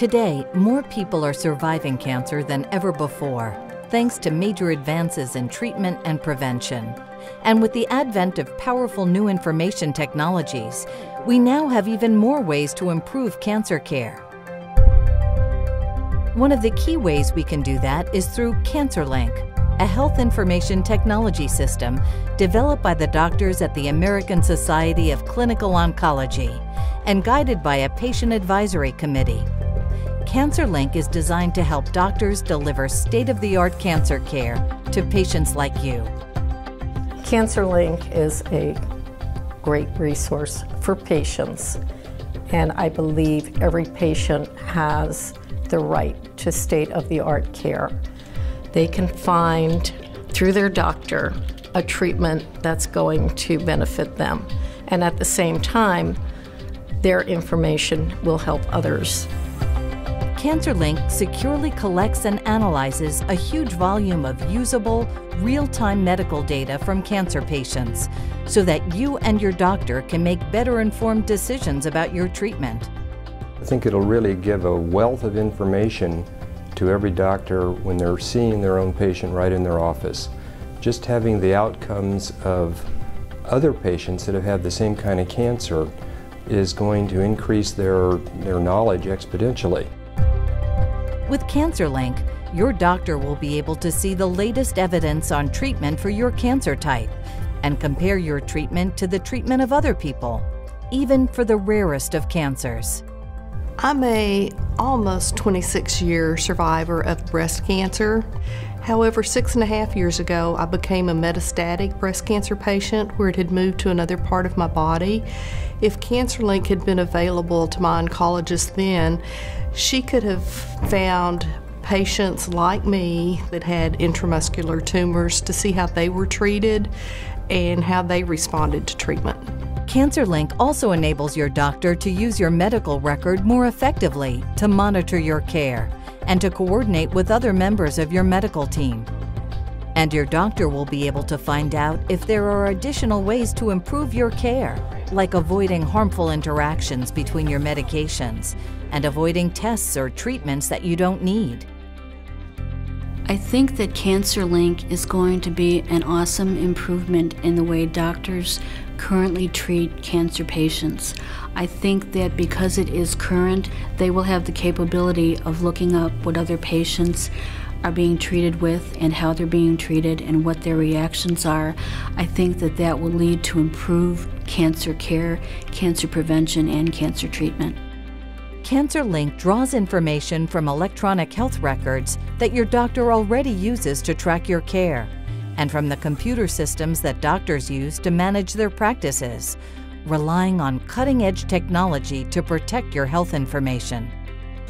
Today, more people are surviving cancer than ever before, thanks to major advances in treatment and prevention. And with the advent of powerful new information technologies, we now have even more ways to improve cancer care. One of the key ways we can do that is through CancerLinQ, a health information technology system developed by the doctors at the American Society of Clinical Oncology and guided by a patient advisory committee. CancerLinQ is designed to help doctors deliver state-of-the-art cancer care to patients like you. CancerLinQ is a great resource for patients, and I believe every patient has the right to state-of-the-art care. They can find, through their doctor, a treatment that's going to benefit them. And at the same time, their information will help others. CancerLinQ securely collects and analyzes a huge volume of usable, real-time medical data from cancer patients so that you and your doctor can make better informed decisions about your treatment. I think it'll really give a wealth of information to every doctor when they're seeing their own patient right in their office. Just having the outcomes of other patients that have had the same kind of cancer is going to increase their, their knowledge exponentially. With CancerLinQ, your doctor will be able to see the latest evidence on treatment for your cancer type and compare your treatment to the treatment of other people, even for the rarest of cancers. I'm a almost 26 year survivor of breast cancer. However, six and a half years ago, I became a metastatic breast cancer patient where it had moved to another part of my body. If CancerLinQ had been available to my oncologist then, she could have found patients like me that had intramuscular tumors to see how they were treated and how they responded to treatment. CancerLinQ also enables your doctor to use your medical record more effectively to monitor your care and to coordinate with other members of your medical team. And your doctor will be able to find out if there are additional ways to improve your care, like avoiding harmful interactions between your medications and avoiding tests or treatments that you don't need. I think that CancerLinQ is going to be an awesome improvement in the way doctors currently treat cancer patients. I think that because it is current, they will have the capability of looking up what other patients are being treated with and how they're being treated and what their reactions are. I think that that will lead to improved cancer care, cancer prevention, and cancer treatment. CancerLinQ draws information from electronic health records that your doctor already uses to track your care and from the computer systems that doctors use to manage their practices, relying on cutting-edge technology to protect your health information.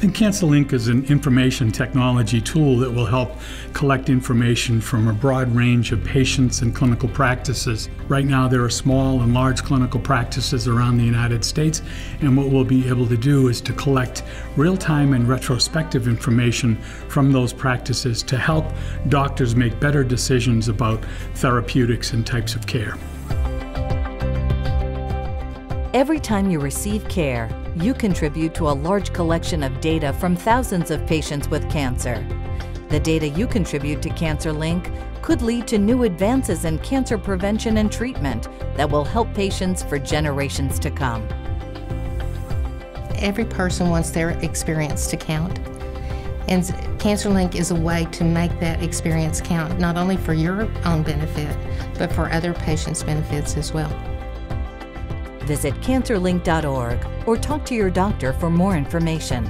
And CancerLinQ is an information technology tool that will help collect information from a broad range of patients and clinical practices. Right now, there are small and large clinical practices around the United States, and what we'll be able to do is to collect real time and retrospective information from those practices to help doctors make better decisions about therapeutics and types of care. Every time you receive care, you contribute to a large collection of data from thousands of patients with cancer. The data you contribute to CancerLinQ could lead to new advances in cancer prevention and treatment that will help patients for generations to come. Every person wants their experience to count. And CancerLinQ is a way to make that experience count, not only for your own benefit, but for other patients' benefits as well. Visit cancerlinq.org or talk to your doctor for more information.